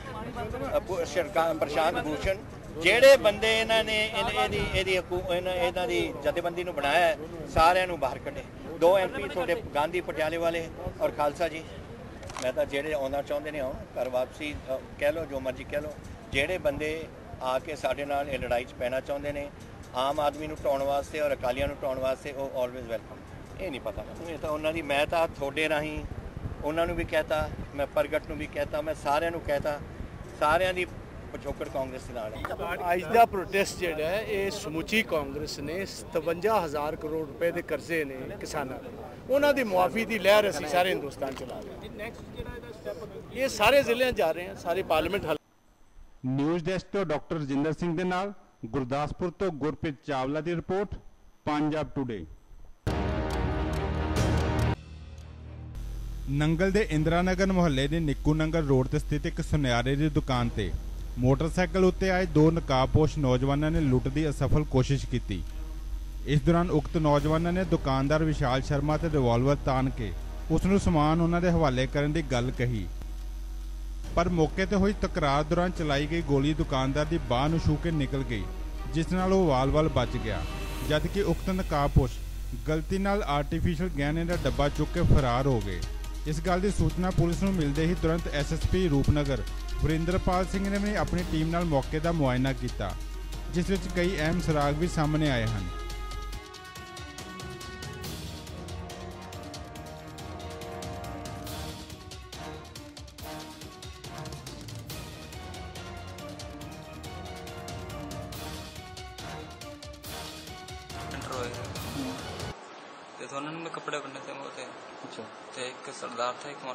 ਪ੍ਰਸ਼ਾਂਤ ਭੂਸ਼ਣ, ਜਿਹੜੇ ਬੰਦੇ ਇਹਨਾਂ ਨੇ ਇਹਨ- ਇਹਦੀ ਇਹਦੀ ਹਕੂ- ਇਹਨਾਂ ਇਹਨਾਂ ਦੀ ਜਥੇਬੰਦੀ ਨੂੰ ਬਣਾਇਆ ਸਾਰਿਆਂ ਨੂੰ ਬਾਹਰ ਕੱਢੇ। ਦੋ ਐਮਪੀ ਤੁਹਾਡੇ ਗਾਂਧੀ ਪਟਿਆਲੇ ਵਾਲੇ ਔਰ ਖਾਲਸਾ ਜੀ। ਮੈਂ ਤਾਂ ਜਿਹੜੇ ਆਉਣਾ ਚਾਹੁੰਦੇ ਨੇ ਆਉਣ ਘਰ ਵਾਪਸੀ ਕਹਿ ਲਓ ਜੋ ਮਰਜ਼ੀ ਕਹਿ ਲਓ। ਜਿਹੜੇ ਬੰਦੇ ਆ ਕੇ ਸਾਡੇ ਨਾਲ ਇਹ ਲੜਾਈ 'ਚ ਪੈਣਾ ਚਾਹੁੰਦੇ ਨੇ, ਆਮ ਆਦਮੀ ਨੂੰ ਟਾਉਣ ਵਾਸਤੇ ਔਰ ਅਕਾਲੀਆਂ ਨੂੰ ਟਾਉਣ ਵਾਸਤੇ ਉਹ ਆਲਵੇਜ਼ ਵੈਲਕਮ ਇਹ ਨਹੀਂ ਪਤਾ ਮੈਨੂੰ, ਇਹ ਤਾਂ ਉਹਨਾਂ ਦੀ, ਮੈਂ ਤਾਂ ਤੁਹਾਡੇ ਰਾਹੀਂ ਉਹਨਾਂ ਨੂੰ ਵੀ ਕਹਿਤਾ, ਮੈਂ ਪ੍ਰਗਟ ਨੂੰ ਵੀ ਕਹਿਤਾ, ਮੈਂ ਸਾਰਿਆਂ ਨੂੰ ਕਹਿਤਾ। ਸਾਰਿਆਂ ਦੀ ਪਿਛੋਕੜ ਕਾਂਗਰਸ ਦੇ ਨਾਲ। ਹੈ ਅੱਜ ਦਾ ਪ੍ਰੋਟੈਸਟ ਜਿਹੜਾ ਹੈ ਇਹ ਸਮੁੱਚੀ ਕਾਂਗਰਸ ਨੇ 57000 ਕਰੋੜ ਰੁਪਏ ਦੇ ਕਰਜ਼ੇ ਨੇ ਕਿਸਾਨਾਂ ਦੇ। ਉਹਨਾਂ ਦੀ ਮੁਆਫੀ ਦੀ ਲਹਿਰ ਅਸੀਂ ਸਾਰੇ ਹਿੰਦੁਸਤਾਨ ਚ ਲਾ ਰਹੇ ਹਾਂ। ਇਹ ਸਾਰੇ ਜ਼ਿਲ੍ਹਿਆਂ ਜਾ ਰਹੇ ਹਾਂ ਸਾਰੇ ਪਾਰਲੀਮੈਂਟ ਹਲ ਨਿਊਜ਼ ਡੈਸਕ ਤੋਂ ਡਾਕਟਰ ਰਜਿੰਦਰ ਸਿੰਘ ਦੇ ਨਾਲ ਗੁਰਦਾਸਪੁਰ ਤੋਂ ਗੁਰਪ੍ਰੀਤ ਚਾਵਲਾ ਦੀ ਰਿਪੋਰਟ ਪੰਜਾਬ ਟੁਡੇ ਨੰਗਲ ਦੇ ਇੰਦਰਾਨਗਰ ਮੁਹੱਲੇ ਦੇ ਨਿੱਕੂ ਨੰਗਲ ਰੋਡ ਤੇ ਸਥਿਤ ਇੱਕ ਸੁਨਿਆਰੇ ਦੀ ਦੁਕਾਨ ਤੇ ਮੋਟਰਸਾਈਕਲ ਉੱਤੇ ਆਏ ਦੋ ਨਕਾਬਪੋਸ਼ ਨੌਜਵਾਨਾਂ ਨੇ ਲੁੱਟ ਦੀ ਅਸਫਲ ਕੋਸ਼ਿਸ਼ ਕੀਤੀ। ਇਸ ਦੌਰਾਨ ਉਕਤ ਨੌਜਵਾਨਾਂ ਨੇ ਦੁਕਾਨਦਾਰ ਵਿਸ਼ਾਲ ਸ਼ਰਮਾ ਤੇ ਰਿਵਾਲਵਰ ਤਾਨ ਕੇ ਉਸ ਨੂੰ ਸਮਾਨ ਉਹਨਾਂ ਦੇ ਹਵਾਲੇ ਕਰਨ ਦੀ ਗੱਲ ਕਹੀ। ਪਰ ਮੌਕੇ ਤੇ ਹੋਈ ਤਕਰਾਰ ਦੌਰਾਨ ਚਲਾਈ ਗਈ ਗੋਲੀ ਦੁਕਾਨਦਾਰ ਦੀ ਬਾਹ ਨੂੰ ਛੂ ਕੇ ਨਿਕਲ ਗਈ, ਜਿਸ ਨਾਲ ਉਹ ਵਾਲ-ਵਾਲ ਬਚ ਗਿਆ, ਜਦਕਿ ਉਕਤ ਨਕਾਬਪੋਸ਼ ਗਲਤੀ ਨਾਲ ਆਰਟੀਫੀਸ਼ੀਅਲ ਗਹਿਣੇ ਦਾ ਡੱਬਾ ਚੁੱਕ ਕੇ ਫਰਾਰ ਹੋ ਗਏ। ਇਸ ਗੱਲ ਦੀ ਸੂਚਨਾ ਪੁਲਿਸ ਨੂੰ ਮਿਲਦੇ ਹੀ ਤੁਰੰਤ ਐਸਐਸਪੀ ਰੂਪਨਗਰ ਵਰਿੰਦਰਪਾਲ ਸਿੰਘ ਨੇ ਵੀ ਆਪਣੀ ਟੀਮ ਨਾਲ ਮੌਕੇ ਦਾ ਮੁਆਇਨਾ ਕੀਤਾ ਜਿਸ ਵਿੱਚ ਕਈ ਅਹਿਮ ਸੁਰਾਗ ਵੀ ਸਾਹਮਣੇ ਆਏ ਹਨ। ਤੇ ਨੇ ਕੱਪੜੇ ਬੰਨੇ ਤੇ ਮੂੰਹ ਤੇ? ਅੱਛਾ। ਤੇ ਇੱਕ ਸਰਦਾਰ था ਇੱਕ ਮਰ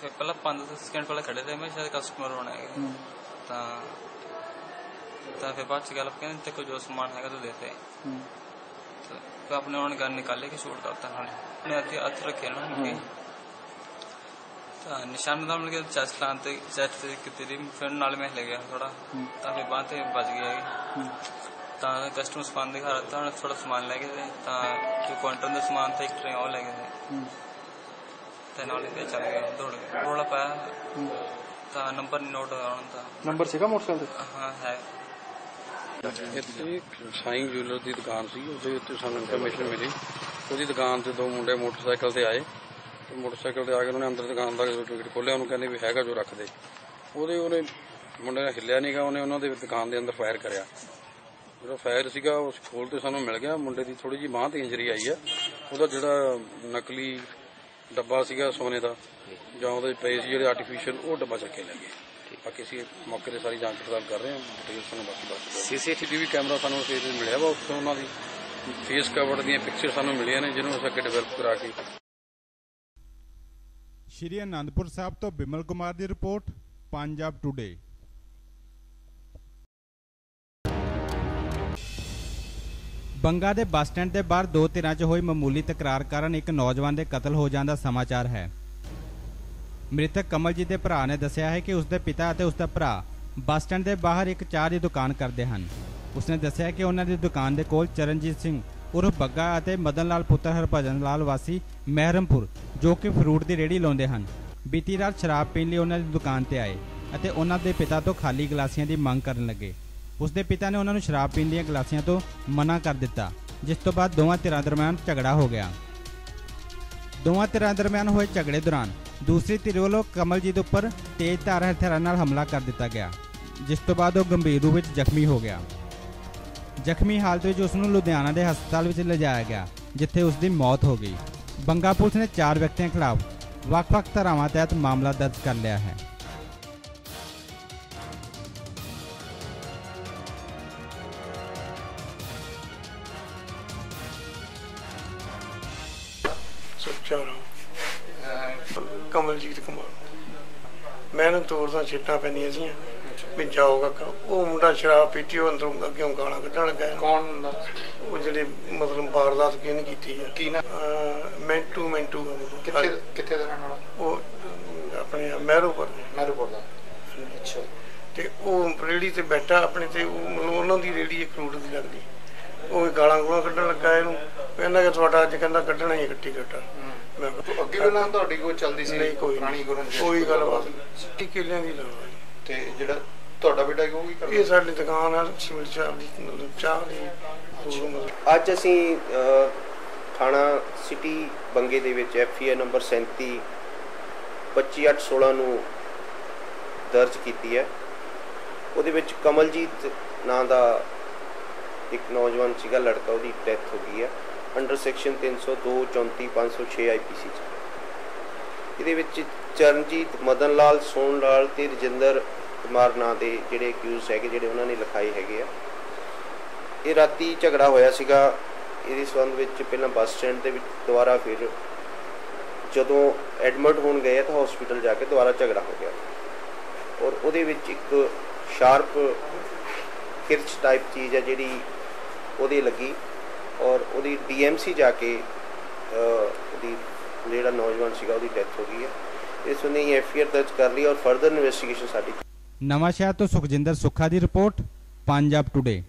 ਫਿਰ ਪਹਿਲਾਂ 5 ਸਕਿੰਟ ਪਹਿਲਾਂ ਖੜੇ ਰਹੇ ਮੈਂ ਸ਼ਾਇਦ ਕਸਟਮਰ ਹੋਣਾ ਹੈ ਤਾਂ ਤਾਂ ਫਿਰ ਬਾਅਦ ਚ ਗੱਲ ਕਹਿੰਦੇ ਤੇ ਕੋਈ ਜੋ ਸਮਾਨ ਹੈਗਾ ਤਾਂ ਦੇਤੇ तो फिर अपने उन्होंने गन निकाले कि शूट करता उन्होंने अपने हथ हथ रखे ना उनके ਤਾਂ ਨਿਸ਼ਾਨ ਦਾ ਮਿਲ ਗਿਆ ਚੈਸਟ ਲਾਣ ਤੇ ਚੈਸਟ ਤੇ ਕਿਤੇ ਦੀ ਫਿਰ ਨਾਲ ਮੈਂ ਹਿਲ ਗਿਆ ਥੋੜਾ ਤਾਂ ਫਿਰ ਬਾਂਹ ਤੇ ਵੱਜ ਗਿਆ ਇਹ। ਤਾਂ ਕਸਟਮਰ ਸਮਾਨ ਦਿਖਾ ਰਿਹਾ ਤਾਂ ਥੋੜਾ ਸਮਾਨ ਲੈ ਗਏ ਤੇ ਤਾਂ ਜੋ ਕੁਆਂਟਮ ਦਾ ਸਮਾਨ ਤਾਂ ਇੱਕ ਟ੍ਰੇ ਉਹ ਲੈ ਗਏ ਤੇ ਤੇ ਨਾਲ ਹੀ ਚੱਲ ਗਏ ਦੌੜ। ਗਏ ਰੋਲਾ ਪਾਇਆ ਤਾਂ ਨੰਬਰ ਨੋਟ ਉਹਨਾਂ ਦਾ। ਨੰਬਰ ਸੀਗਾ ਮੋਟਰਸਾਈਕਲ ਤੇ? ਹਾਂ ਹੈ। ਇੱਥੇ ਸਾਈਂ ਜੂਲਰ ਦੀ ਦੁਕਾਨ ਸੀ ਉਹਦੇ ਉੱਤੇ ਸਾਨੂੰ ਇਨਫੋਰਮੇਸ਼ਨ ਮਿਲੀ। ਉਹਦੀ ਦੁਕਾਨ ਤੇ ਦੋ ਮੁੰਡੇ ਮੋਟਰਸਾਈਕਲ ਤੇ ਆਏ। ਤੇ ਮੋਟਰਸਾਈਕਲ ਤੇ ਆ ਕੇ ਉਹਨਾਂ ਨੇ ਅੰਦਰ ਦੁਕਾਨ ਦਾ ਗੇਟ ਖੋਲ੍ਹਿਆ ਉਹਨੂੰ ਕਹਿੰਦੇ ਵੀ ਹੈਗਾ ਜੋ ਰੱਖ ਦੇ ਉਹਦੇ ਉਹਨੇ ਮੁੰਡੇ ਨੇ ਹਿੱਲਿਆ ਨਹੀਂਗਾ ਉਹਨੇ ਉਹਨਾਂ ਦੇ ਦੁਕਾਨ ਦੇ ਅੰਦਰ ਫਾਇਰ ਕਰਿਆ। ਜਿਹੜਾ ਫਾਇਰ ਸੀਗਾ ਉਸ ਖੋਲ ਤੇ ਸਾਨੂੰ ਮਿਲ ਗਿਆ। ਮੁੰਡੇ ਦੀ ਥੋੜੀ ਜਿਹੀ ਬਾਂਹ ਤੇ ਇੰਜਰੀ ਆਈ ਆ। ਉਹਦਾ ਜਿਹੜਾ ਨਕਲੀ ਡੱਬਾ ਸੀਗਾ ਸੋਨੇ ਦਾ, ਜਾਂ ਉਹਦੇ ਪਏ ਸੀ ਜਿਹੜੇ ਆਰਟੀਫੀਸ਼ੀਅਲ ਉਹ ਡੱਬਾ ਚੱਕ ਕੇ ਲੈ ਗਏ। ਬਾਕੀ ਅਸੀਂ ਮੌਕੇ ਤੇ ਸਾਰੀ ਜਾਂਚ ਪੜਤਾਲ ਕਰ ਰਹੇ ਹਾਂ ਡਿਟੇਲ ਸਾਨੂੰ ਬਾਕੀ ਦੱਸ ਸੀਸੀਟੀਵੀ ਕੈਮਰਾ ਸਾਨੂੰ ਉਸ ਮਿਲਿਆ ਵਾ ਉੱਥੋਂ ਉਹਨਾਂ ਦੀ। ਫੇਸ ਕਵਰ ਦੀਆਂ ਪਿਕਚਰ ਸਾਨੂੰ ਮਿਲੀਆਂ ਨੇ, ਜਿਹਨੂੰ ਅਸੀਂ ਅੱਗੇ ਡਿਵੈਲਪ ਕਰਾ ਕੇ। ਸ਼੍ਰੀ ਅਨੰਦਪੁਰ ਸਾਹਿਬ ਤੋਂ ਬਿਮਲ ਕੁਮਾਰ ਦੀ ਰਿਪੋਰਟ, ਪੰਜਾਬ ਟੁਡੇ ਬੰਗਾ ਦੇ ਬੱਸ ਸਟੈਂਡ ਦੇ ਬਾਹਰ ਦੋ ਧਿਰਾਂ 'ਚ ਹੋਈ ਮਾਮੂਲੀ ਤਕਰਾਰ ਕਾਰਨ ਇੱਕ ਨੌਜਵਾਨ ਦੇ ਕਤਲ ਹੋ ਜਾਣ ਦਾ ਸਮਾਚਾਰ ਹੈ। ਮ੍ਰਿਤਕ ਕਮਲਜੀਤ ਦੇ ਭਰਾ ਨੇ ਦੱਸਿਆ ਹੈ ਕਿ ਉਸ ਦੇ ਪਿਤਾ ਅਤੇ ਉਸ ਦਾ ਭਰਾ ਬੱਸ ਸਟੈਂਡ ਦੇ ਬਾਹਰ ਇੱਕ ਚਾਹ ਦੀ ਦੁਕਾਨ ਕਰਦੇ ਹਨ। ਉਸਨੇ ਦੱਸਿਆ ਕਿ ਉਹਨਾਂ ਦੀ ਦੁਕਾਨ ਦੇ ਕੋਲ ਚਰਨਜੀਤ ਸਿੰਘ ਉਰਫ ਬੱਗਾ ਅਤੇ ਮਦਨ ਲਾਲ ਪੁੱਤਰ ਹਰਭਜਨ ਲਾਲ ਵਾਸੀ ਮਹਿਰਮਪੁਰ, ਜੋ ਕਿ ਫਰੂਟ ਦੀ ਰੇਹੜੀ ਲਾਉਂਦੇ ਹਨ। ਬੀਤੀ ਰਾਤ ਸ਼ਰਾਬ ਪੀਣ ਲਈ ਉਹਨਾਂ ਦੀ ਦੁਕਾਨ ਤੇ ਆਏ ਅਤੇ ਉਹਨਾਂ ਦੇ ਪਿਤਾ ਤੋਂ ਖਾਲੀ ਗਲਾਸੀਆਂ ਦੀ ਮੰਗ ਕਰਨ ਲੱਗੇ। ਉਸ ਦੇ ਪਿਤਾ ਨੇ ਉਹਨਾਂ ਨੂੰ ਸ਼ਰਾਬ ਪੀਣ ਦੀਆਂ ਗਲਾਸੀਆਂ ਤੋਂ ਮਨਾ ਕਰ ਦਿੱਤਾ, ਜਿਸ ਤੋਂ ਬਾਅਦ ਦੋਵਾਂ ਧਿਰਾਂ ਦਰਮਿਆਨ ਝਗੜਾ ਹੋ ਗਿਆ। ਦੋਵਾਂ ਧਿਰਾਂ ਦਰਮਿਆਨ ਹੋਏ ਝਗੜੇ ਦੌਰਾਨ ਦੂਸਰੀ ਧਿਰ ਵੱਲੋਂ ਕਮਲਜੀਤ ਉੱਪਰ ਤੇਜ਼ ਧਾਰ ਹਥਿਆਰਾਂ ਨਾਲ ਹਮਲਾ ਕਰ ਦਿੱਤਾ ਗਿਆ, ਜਿਸ ਤੋਂ ਬਾਅਦ ਉਹ ਗੰਭੀਰ ਰੂਪ ਵਿੱਚ ਜ਼ਖਮੀ ਹੋ ਗਿਆ। ਜ਼ਖਮੀ ਹਾਲਤ ਵਿੱਚ ਉਸ ਨੂੰ ਲੁਧਿਆਣਾ ਦੇ ਹਸਪਤਾਲ ਵਿੱਚ ਲਿਜਾਇਆ ਗਿਆ, ਜਿੱਥੇ ਉਸ ਦੀ ਮੌਤ ਹੋ ਗਈ। ਬੰਗਾ ਪੁਲਿਸ ਨੇ ਚਾਰ ਵਿਅਕਤੀਆਂ ਖਿਲਾਫ ਵੱਖ-ਵੱਖ ਧਾਰਾਵਾਂ ਤਹਿਤ ਮਾਮਲਾ ਦਰਜ ਕਰ ਲਿਆ ਹੈ। ਮੈਨੂੰ ਤੋੜਦਾ ਛਿੱਟਾਂ ਪੈਂਦੀਆਂ ਸੀ ਵੀ ਜਾਓ ਕਾਕਾ। ਉਹ ਮੁੰਡਾ ਸ਼ਰਾਬ ਪੀਤੀ ਉਹ ਅੰਦਰੋਂ ਅੱਗੇ ਗਾਲਾਂ ਕੱਢਣ ਲੱਗਾ। ਕੌਣ ਉਹ ਜਿਹੜੇ ਮਤਲਬ ਵਾਰਦਾਤ ਕਿਹਨੇ ਕੀਤੀ ਆ। ਕੀ ਨਾ? ਮੈਂਟੂ ਮੈਂਟੂ ਕਿੱਥੇ ਕਿੱਥੇ ਦਾ ਰਹਿਣ ਵਾਲਾ? ਉਹ ਆਪਣੇ ਮਹਿਰੋ ਪਰ ਮੈਰੂਪੁਰ ਦਾ। ਅੱਛਾ। ਤੇ ਉਹ ਰੇੜੀ ਤੇ ਬੈਠਾ ਆਪਣੇ ਤੇ। ਉਹ ਮਤਲਬ ਉਹਨਾਂ ਦੀ ਰੇੜੀ ਇੱਕ ਫਰੂਟ ਦੀ ਲੱਗਦੀ। ਉਹ ਗਾਲਾਂ ਗੂਲਾਂ ਕੱਢਣ ਲੱਗਾ ਇਹਨੂੰ। ਕਹਿੰਦਾ ਕਿ ਤੁਹਾਡਾ ਅੱਜ ਕਹਿੰਦਾ ਕੱਢਣਾ ਹੀ ਇਕੱਠੀ ਕੱਟਾ ਅੱਗੇ ਵੀ ਨਾ ਤੁਹਾਡੀ ਕੋਈ ਚੱਲਦੀ ਸੀ? ਨਹੀਂ ਕੋਈ ਪੁਰਾਣੀ ਗੁਰੰਜ ਕੋਈ ਗੱਲਬਾਤ ਨਹੀਂ। ਕਿੱਲਿਆਂ ਦੀ ਲਾਵਾ ਤੇ ਜਿਹੜਾ ਤੁਹਾਡਾ ਬੇਟਾ ਉਹ ਕੀ ਕਰਦਾ? ਇਹ ਸਾਡੀ ਦੁਕਾਨ ਆ ਸਿਵਲ ਚਾਹ ਦੀ ਮਤਲਬ ਚਾਹ ਦੀ ਅੱਜ ਅਸੀਂ ਥਾਣਾ ਸਿਟੀ ਬੰਗੇ ਦੇ ਵਿੱਚ ਐਫਆਈਆਰ ਨੰਬਰ 37 25816 ਨੂੰ ਦਰਜ ਕੀਤੀ ਹੈ। ਉਹਦੇ ਵਿੱਚ ਕਮਲਜੀਤ ਨਾਂ ਦਾ ਇੱਕ ਨੌਜਵਾਨ ਸੀਗਾ ਲੜਕਾ ਉਹਦੀ ਡੈਥ ਹੋ ਗਈ ਹੈ। ਅੰਡਰ ਸੈਕਸ਼ਨ 302 34 506 ਆਈਪੀਸੀ ਚ। ਇਹਦੇ ਵਿੱਚ ਚਰਨਜੀਤ ਮਦਨ ਲਾਲ ਸੋਨ ਲਾਲ ਤੇ ਰਜਿੰਦਰ ਕੁਮਾਰ ਨਾਂ ਦੇ ਜਿਹੜੇ ਅਕਿਊਜ਼ ਹੈਗੇ, ਜਿਹੜੇ ਉਹਨਾਂ ਨੇ ਲਿਖਾਏ ਹੈਗੇ ਆ। ਇਹ ਰਾਤੀ ਝਗੜਾ ਹੋਇਆ ਸੀਗਾ। ਇਹਦੇ ਸੰਬੰਧ ਵਿੱਚ ਪਹਿਲਾਂ ਬੱਸ ਸਟੈਂਡ ਦੇ ਵਿੱਚ ਦੁਬਾਰਾ ਫਿਰ ਜਦੋਂ ਐਡਮਿਟ ਹੋਣ ਗਏ ਤਾਂ ਹਸਪੀਟਲ ਜਾ ਕੇ ਦੁਬਾਰਾ ਝਗੜਾ ਹੋ ਗਿਆ। ਔਰ ਉਹਦੇ ਵਿੱਚ ਇੱਕ ਸ਼ਾਰਪ ਕਿਰਚ ਟਾਈਪ ਚੀਜ਼ ਹੈ ਜਿਹੜੀ ਉਹਦੇ ਲੱਗੀ। ਔਰ ਉਹਦੀ ਡੀਐਮਸੀ ਜਾ ਕੇ ਉਹਦੀ ਜਿਹੜਾ ਨੌਜਵਾਨ ਸੀਗਾ ਉਹਦੀ ਡੈਥ ਹੋ ਗਈ ਹੈ। ਇਸ ਨੂੰ ਐਫਆਈਆਰ ਦਰਜ ਕਰ ਲਈ ਔਰ ਫਰਦਰ ਇਨਵੈਸਟੀਗੇਸ਼ਨ ਸਾਡੀ ਨਵਾਂ ਸ਼ਹਿਰ ਤੋਂ ਸੁਖਜਿੰਦਰ ਸੁੱਖਾ ਦੀ ਰਿਪੋਰਟ ਪੰਜਾਬ ਟੁਡੇ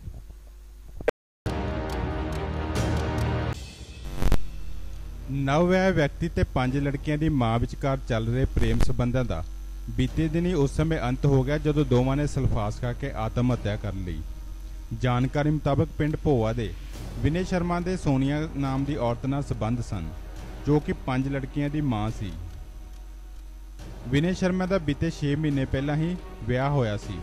ਨਵਵਿਆਹ ਵਿਅਕਤੀ ਤੇ ਪੰਜ ਲੜਕੀਆਂ ਦੀ ਮਾਂ ਵਿਚਕਾਰ ਚੱਲ ਰਹੇ ਪ੍ਰੇਮ ਸੰਬੰਧਾਂ ਦਾ ਬੀਤੇ ਦਿਨੀ ਉਸ ਸਮੇਂ ਅੰਤ ਹੋ ਗਿਆ ਜਦੋਂ ਦੋਵਾਂ ਨੇ ਸਲਫਾਸ ਖਾ ਕੇ ਆਤਮ ਹੱਤਿਆ ਕਰ ਲਈ। ਜਾਣਕਾਰੀ ਮੁਤਾਬਕ ਪਿੰਡ ਭੋਆ ਦੇ ਵਿਨੇ ਸ਼ਰਮਾ ਦੇ ਸੋਨੀਆ ਨਾਮ ਦੀ ਔਰਤ ਨਾਲ ਸਬੰਧ ਸਨ, ਜੋ ਕਿ ਪੰਜ ਲੜਕੀਆਂ ਦੀ ਮਾਂ ਸੀ। ਵਿਨੇ ਸ਼ਰਮਾ ਦਾ ਬੀਤੇ 6 ਮਹੀਨੇ ਪਹਿਲਾਂ ਹੀ ਵਿਆਹ ਹੋਇਆ ਸੀ।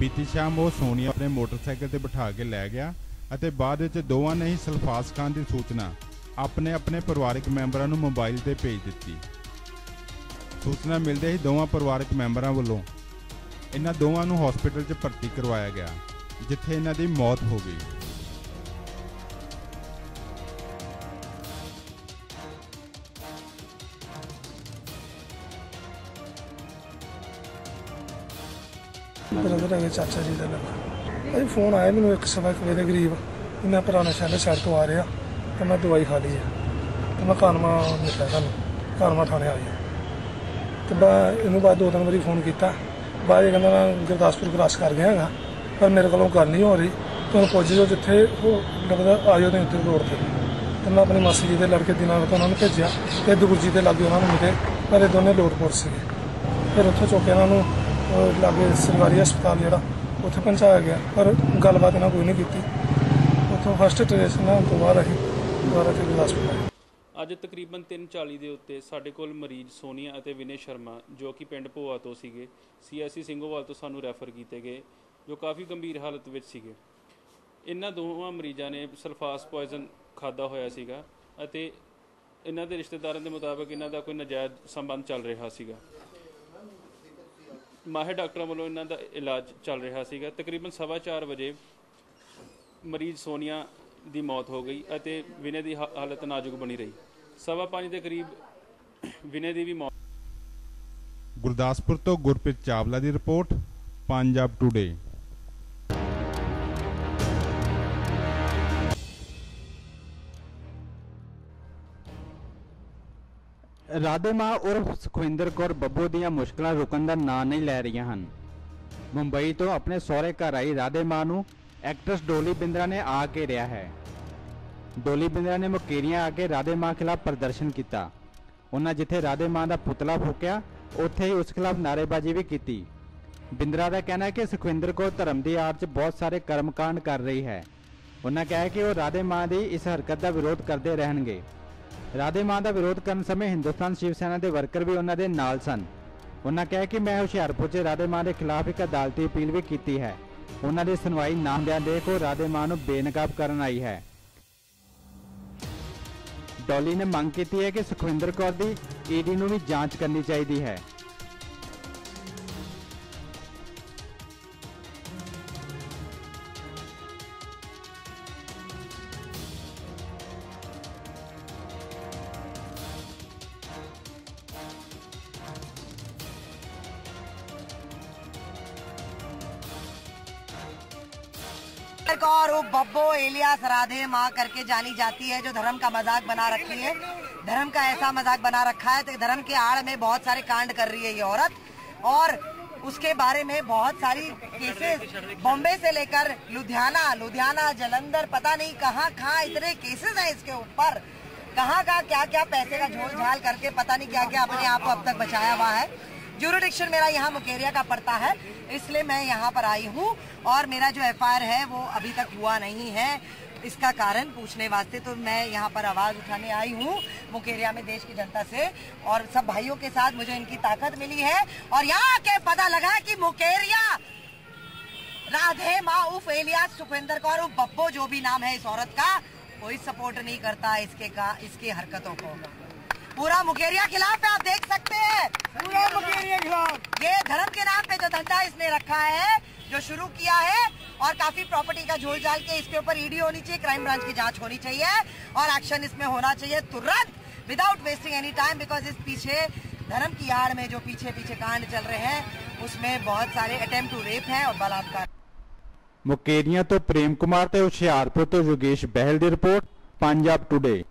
ਬੀਤੀ ਸ਼ਾਮ ਉਹ ਸੋਨੀਆ ਆਪਣੇ ਮੋਟਰਸਾਈਕਲ ਤੇ ਬਿਠਾ ਕੇ ਲੈ ਗਿਆ ਅਤੇ ਬਾਅਦ ਵਿੱਚ ਦੋਵਾਂ ਨੇ ਹੀ ਸਲਫਾਸ ਖਾਨ ਦੀ ਸੂਚਨਾ ਆਪਣੇ ਆਪਣੇ ਪਰਿਵਾਰਕ ਮੈਂਬਰਾਂ ਨੂੰ ਮੋਬਾਈਲ ਤੇ ਭੇਜ ਦਿੱਤੀ। ਸੂਚਨਾ ਮਿਲਦੇ ਹੀ ਦੋਵਾਂ ਪਰਿਵਾਰਕ ਮੈਂਬਰਾਂ ਵੱਲੋਂ ਇਹਨਾਂ ਦੋਵਾਂ ਨੂੰ ਹਸਪੀਟਲ 'ਚ ਭਰਤੀ ਕਰਵਾਇਆ ਗਿਆ, ਜਿੱਥੇ ਇਹਨਾਂ ਦੀ ਮੌਤ ਹੋ ਗਈ। ਬ੍ਰਦਰ ਹੈਗੇ ਚਾਚਾ ਜੀ ਦਾ ਲੱਗਾ। ਅਜੇ ਫੋਨ ਆਇਆ ਮੈਨੂੰ ਇੱਕ ਸਵਾ ਕੁ ਵਜੇ ਦੇ ਕਰੀਬ। ਵੀ ਮੈਂ ਪੁਰਾਣਾ ਸ਼ਹਿਰ ਸ਼ਹਿਰ ਤੋਂ ਆ ਰਿਹਾ, ਤੇ ਮੈਂ ਦਵਾਈ ਖਾ ਲਈ ਹੈ ਤੇ ਮੈਂ ਕਾਨਮਾ ਮਿਲਿਆ ਤੁਹਾਨੂੰ ਕਾਨਮਾ ਥਾਣੇ ਆ ਗਿਆ। ਤੇ ਬਾ ਇਹਨੂੰ ਬਾਅਦ ਦੋ ਤਿੰਨ ਵਾਰੀ ਫੋਨ ਕੀਤਾ। ਬਾਅਦ ਇਹ ਕਹਿੰਦਾ ਮੈਂ ਗੁਰਦਾਸਪੁਰ ਕ੍ਰਾਸ ਕਰ ਗਿਆ ਹੈਗਾ, ਪਰ ਮੇਰੇ ਕੋਲੋਂ ਗੱਲ ਨਹੀਂ ਹੋ ਰਹੀ। ਤੁਹਾਨੂੰ ਪੁੱਜ ਜਾਓ ਜਿੱਥੇ ਉਹ ਲੱਗਦਾ ਆ ਜਾਓ ਤੇ ਉੱਥੇ ਰੋਡ ਤੇ। ਤੇ ਮੈਂ ਆਪਣੀ ਮਾਸੀ ਜੀ ਦੇ ਲੜਕੇ ਦਿਨਾਂ ਤੋਂ ਉਹਨਾਂ ਨੂੰ ਭੇਜਿਆ। ਤੇ ਜੀ ਦੇ ਲਾਗੇ ਉਹਨਾਂ ਨੂੰ ਮਿਲੇ, ਪਰ ਇਹ ਦੋਨੇ ਲੋਟਪੁਰ ਸੀਗੇ। ਫਿਰ ਉੱਥੋਂ ਚੁੱਕ ਕੇ ਉਹਨਾਂ ਨੂੰ ਲਾਗੇ ਸਰਕਾਰੀ ਹਸਪਤਾਲ ਜਿਹੜਾ, ਉੱਥੇ ਪਹੁੰਚਾਇਆ ਗਿਆ। ਪਰ ਗੱਲਬਾਤ ਇਹਨਾਂ ਕੋਈ ਨਹੀਂ ਕੀਤੀ। ਉੱਥੋਂ ਫਸਟ ਟ੍ਰੇਸ ਨਾ ਤੋਂ ਬਾਅਦ ਅਸੀਂ ਦੁਬਾਰਾ ਫਿਰ ਹਸਪਤਾਲ ਆਏ। ਅੱਜ ਤਕਰੀਬਨ 3:40 ਦੇ ਉੱਤੇ ਸਾਡੇ ਕੋਲ ਮਰੀਜ਼ ਸੋਨੀਆ ਅਤੇ ਵਿਨੇ ਸ਼ਰਮਾ, ਜੋ ਕਿ ਪਿੰਡ ਭੋਆ ਤੋਂ ਸੀਗੇ ਸੀਐਸਸੀ ਸਿੰਘੋਵਾਲ ਤੋਂ ਸਾਨੂੰ ਰੈਫਰ ਕੀਤੇ ਗਏ, ਜੋ ਕਾਫੀ ਗੰਭੀਰ ਹਾਲਤ ਵਿੱਚ ਸੀਗੇ। ਇਹਨਾਂ ਦੋਵਾਂ ਮਰੀਜ਼ਾਂ ਨੇ ਸਲਫਾਸ ਪੋਇਜ਼ਨ ਖਾਦਾ ਹੋਇਆ ਸੀਗਾ ਅਤੇ ਇਹਨਾਂ ਦੇ ਰਿਸ਼ਤੇਦਾਰਾਂ ਦੇ ਮੁਤਾਬਕ ਇਹਨਾਂ ਦਾ ਕੋਈ ਨਜਾਇਜ਼ ਸੰਬੰਧ ਚੱਲ ਰਿਹਾ ਸੀਗਾ। ਮਾਹਿਰ ਡਾਕਟਰਾਂ ਵੱਲੋਂ ਇਹਨਾਂ ਦਾ ਇਲਾਜ ਚੱਲ ਰਿਹਾ ਸੀਗਾ। ਤਕਰੀਬਨ 4:30 ਵਜੇ ਮਰੀਜ਼ ਸੋਨੀਆ ਦੀ ਮੌਤ ਹੋ ਗਈ ਅਤੇ ਵਿਨੇ ਦੀ ਹਾਲਤ ਨਾਜ਼ੁਕ ਬਣੀ ਰਹੀ। ਸਵਾ ਪੰਜ ਦੇ ਕਰੀਬ ਵਿਨੇ ਦੀ ਵੀ ਮੌਤ ਗੁਰਦਾਸਪੁਰ ਤੋਂ ਗੁਰਪ੍ਰੀਤ ਚਾਵਲਾ ਦੀ ਰਿਪੋਰਟ, ਪੰਜਾਬ ਟੁਡੇ ਰਾਧੇ ਮਾਂ ਉਰਫ ਸੁਖਵਿੰਦਰ ਕੌਰ ਬੱਬੂ ਦੀਆਂ ਮੁਸ਼ਕਲਾਂ ਰੁਕਣ ਦਾ ਨਾਂ ਨਹੀਂ ਲੈ ਰਹੀਆਂ ਹਨ। ਮੁੰਬਈ ਤੋਂ ਆਪਣੇ ਸਹੁਰੇ ਘਰ ਆਈ ਰਾਧੇ ਮਾਂ ਨੂੰ ਐਕਟਰਸ ਡੋਲੀ ਬਿੰਦਰਾ ਨੇ ਆ ਕੇ ਰਿਹਾ ਹੈ। ਡੋਲੀ ਬਿੰਦਰਾ ਨੇ ਮੁਕੇਰੀਆਂ ਆ ਕੇ ਰਾਧੇ ਮਾਂ ਖਿਲਾਫ ਪ੍ਰਦਰਸ਼ਨ ਕੀਤਾ। ਉਹਨਾਂ ਜਿੱਥੇ ਰਾਧੇ ਮਾਂ ਦਾ ਪੁਤਲਾ ਫੂਕਿਆ, ਉੱਥੇ ਹੀ ਉਸ ਖਿਲਾਫ ਨਾਅਰੇਬਾਜ਼ੀ ਵੀ ਕੀਤੀ। ਬਿੰਦਰਾ ਦਾ ਕਹਿਣਾ ਹੈ ਕਿ ਸੁਖਵਿੰਦਰ ਕੌਰ ਧਰਮ ਦੀ ਆੜ 'ਚ ਬਹੁਤ ਸਾਰੇ ਕਰਮਕਾਂਡ ਕਰ ਰਹੀ ਹੈ। ਉਹਨਾਂ ਕਿਹਾ ਕਿ ਉਹ ਰਾਧੇ ਮਾਂ ਦੀ ਇਸ ਹਰਕਤ ਦਾ ਵਿਰੋਧ ਕਰਦੇ ਰਹਿਣਗੇ। ਰਾਧੇ ਮਾਂ ਦਾ ਵਿਰੋਧ ਕਰਨ ਸਮੇਂ ਹਿੰਦੁਸਤਾਨ ਸ਼ਿਵ ਸੈਨਾ ਦੇ ਵਰਕਰ ਵੀ ਉਹਨਾਂ ਦੇ ਨਾਲ ਸਨ। ਉਹਨਾਂ ਕਿਹਾ ਕਿ ਮੈਂ ਹੁਸ਼ਿਆਰਪੁਰ 'ਚ ਰਾਧੇ ਮਾਂ ਦੇ ਖਿਲਾਫ ਇੱਕ ਅਦਾਲਤੀ ਅਪੀਲ ਵੀ ਕੀਤੀ ਹੈ। ਉਹਨਾਂ ਦੀ ਸੁਣਵਾਈ ਨਾ ਹੁੰਦਿਆਂ ਦੇਖ ਉਹ ਰਾਧੇ ਮਾਂ ਨੂੰ ਬੇਨਕਾਬ ਕਰਨ ਆਈ ਹੈ। ਡੋਲੀ ਨੇ ਮੰਗ ਕੀਤੀ ਹੈ ਕਿ ਸੁਖਵਿੰਦਰ ਕੌਰ ਦੀ ਈਡੀ ਨੂੰ ਵੀ ਜਾਂਚ ਕਰਨੀ ਚਾਹੀਦੀ ਹੈ। कौर वो बब्बो एलिया सराधे माँ करके जानी जाती है, जो धर्म का मज़ाक बना रखी है। धर्म का ऐसा मज़ाक बना रखा है तो धर्म के आड़ में बहुत सारे कांड कर रही है ये औरत। और उसके बारे में बहुत सारी केसेस बॉम्बे से लेकर लुधियाना लुधियाना, जलंधर, पता नहीं कहाँ कहाँ इतने केसेस हैं इसके ऊपर। कहाँ कहाँ क्या क्या पैसे का झोल झाल करके पता नहीं क्या क्या अपने आप को अब तक बचाया हुआ है। ज्यूरोडिक्शन मेरा यहाँ मुकेरिया का पड़ता है, इसलिए मैं यहाँ पर आई हूँ और मेरा जो एफआईआर है वो अभी तक हुआ नहीं है। इसका कारण पूछने वास्ते तो मैं यहाँ पर आवाज़ उठाने आई हूँ मुकेरिया में देश की जनता से और सब भाइयों के साथ मुझे इनकी ताकत मिली है और यहाँ के पता लगा कि मुकेरिया राधे माँ उफ एलिया सुखविंदर कौर उफ बब्बो जो भी नाम है इस औरत का, कोई सपोर्ट नहीं करता इसके का, इसकी हरकतों को। पूरा मुकेरिया खिलाफ है आप देख सकते हैं पूरा मुकेरिया खिलाफ ये धर्म के नाम पे जो धंधा इसने रखा है जो शुरू किया है और काफी प्रॉपर्टी का झोल झाल के इसके ऊपर ईडी होनी चाहिए क्राइम ब्रांच की जांच होनी चाहिए और एक्शन इसमें होना चाहिए तुरंत without wasting any time because इस पीछे धर्म की आड़ में जो पीछे पीछे कांड चल रहे हैं उसमें बहुत सारे अटेम्प्ट टू रेप हैं और बलात्कार ਮੁਕੇਰੀਆਂ ਤੋਂ ਪ੍ਰੇਮ ਕੁਮਾਰ ਤੇ ਹੁਸ਼ਿਆਰਪੁਰ ਤੋਂ ਯੋਗੇਸ਼ ਬਹਿਲ ਦੀ ਰਿਪੋਰਟ ਪੰਜਾਬ ਟੁਡੇ